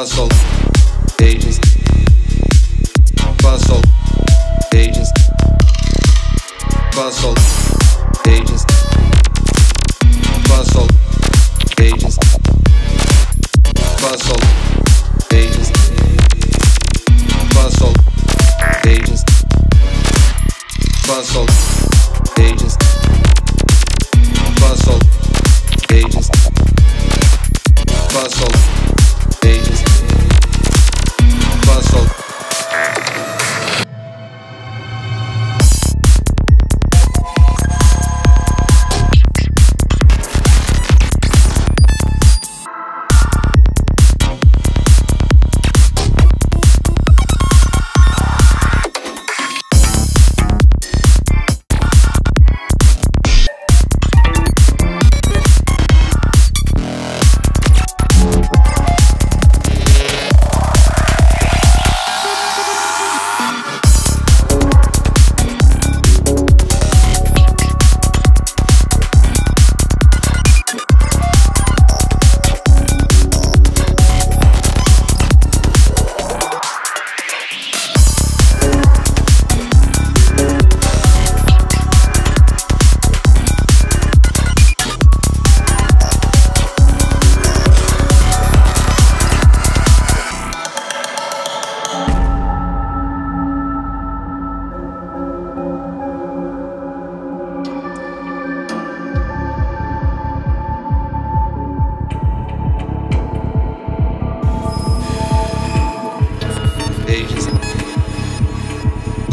sağ sol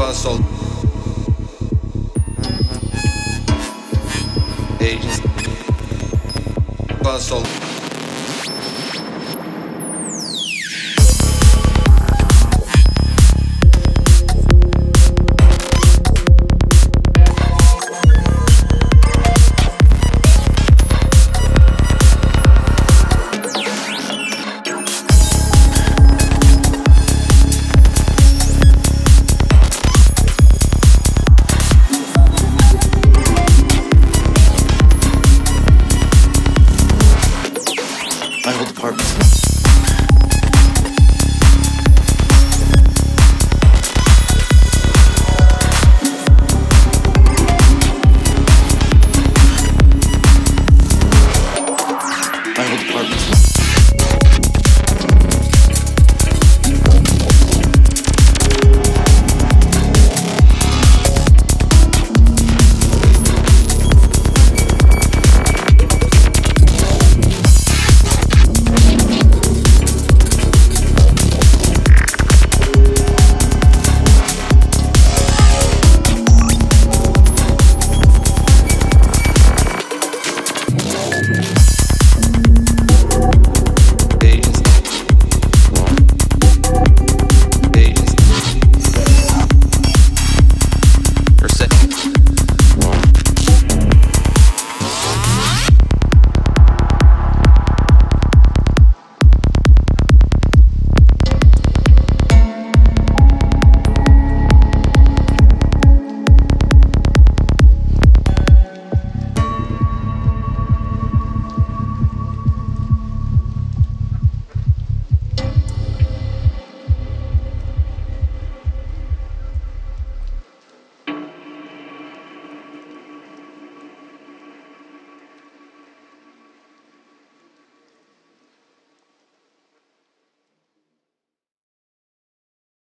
Console agents. Console